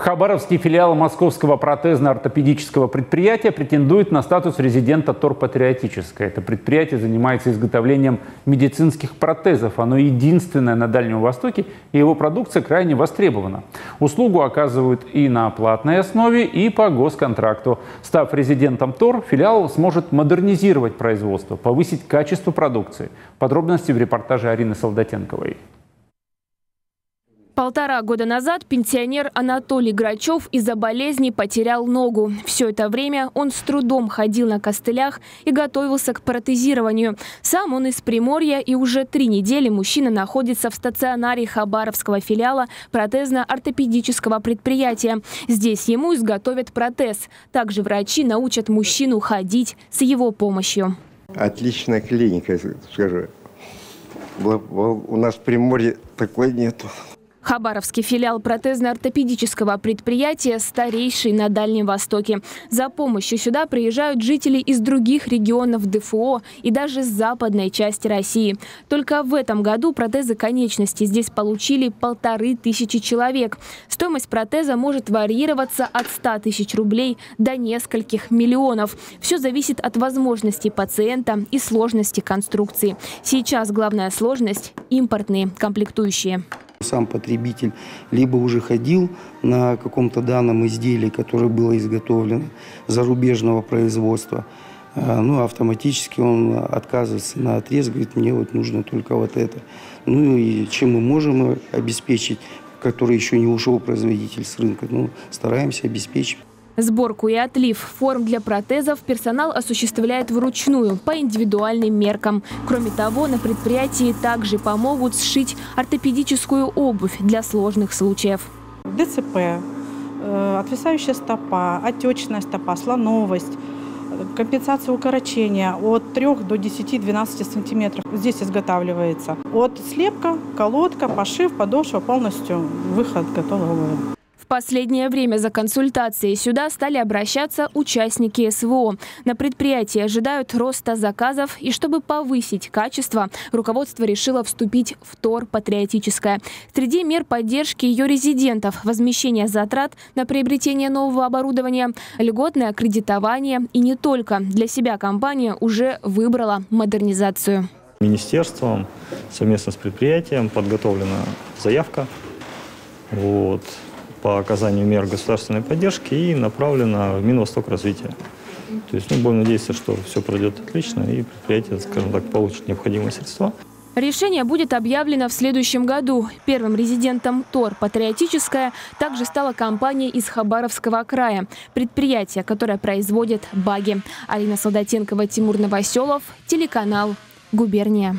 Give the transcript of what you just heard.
Хабаровский филиал московского протезно-ортопедического предприятия претендует на статус резидента Тор Патриотическое. Это предприятие занимается изготовлением медицинских протезов. Оно единственное на Дальнем Востоке, и его продукция крайне востребована. Услугу оказывают и на платной основе, и по госконтракту. Став резидентом Тор, филиал сможет модернизировать производство, повысить качество продукции. Подробности в репортаже Арины Солдатенковой. Полтора года назад пенсионер Анатолий Грачев из-за болезни потерял ногу. Все это время он с трудом ходил на костылях и готовился к протезированию. Сам он из Приморья и уже три недели мужчина находится в стационаре Хабаровского филиала протезно-ортопедического предприятия. Здесь ему изготовят протез. Также врачи научат мужчину ходить с его помощью. Отличная клиника, скажу. У нас в Приморье такой нету. Хабаровский филиал протезно-ортопедического предприятия старейший на Дальнем Востоке. За помощью сюда приезжают жители из других регионов ДФО и даже с западной части России. Только в этом году протезы конечности здесь получили полторы тысячи человек. Стоимость протеза может варьироваться от 100 тысяч рублей до нескольких миллионов. Все зависит от возможностей пациента и сложности конструкции. Сейчас главная сложность – импортные комплектующие. Сам потребитель либо уже ходил на каком-то данном изделии, которое было изготовлено зарубежного производства, а, ну, автоматически он отказывается на отрез, говорит, мне вот нужно только вот это. Ну и чем мы можем обеспечить, который еще не ушел производитель с рынка, ну, стараемся обеспечить. Сборку и отлив форм для протезов персонал осуществляет вручную, по индивидуальным меркам. Кроме того, на предприятии также помогут сшить ортопедическую обувь для сложных случаев. ДЦП, э, отвисающая стопа, отечная стопа, слоновость, компенсация укорочения от 3 до 10-12 сантиметров. Здесь изготавливается. От слепка, колодка, пошив, подошва, полностью выход готового последнее время за консультацией сюда стали обращаться участники СВО. На предприятии ожидают роста заказов, и чтобы повысить качество, руководство решило вступить в ТОР «Патриотическое». Среди мер поддержки ее резидентов – возмещение затрат на приобретение нового оборудования, льготное кредитование и не только. Для себя компания уже выбрала модернизацию. Министерством совместно с предприятием подготовлена заявка. Вот по оказанию мер государственной поддержки и направлена в Минвосток развития. То есть мы будем надеяться, что все пройдет отлично и предприятие, скажем так, получит необходимые средства. Решение будет объявлено в следующем году. Первым резидентом ТОР «Патриотическая» также стала компания из Хабаровского края. Предприятие, которое производит баги. Алина Солдатенкова, Тимур Новоселов, телеканал «Губерния».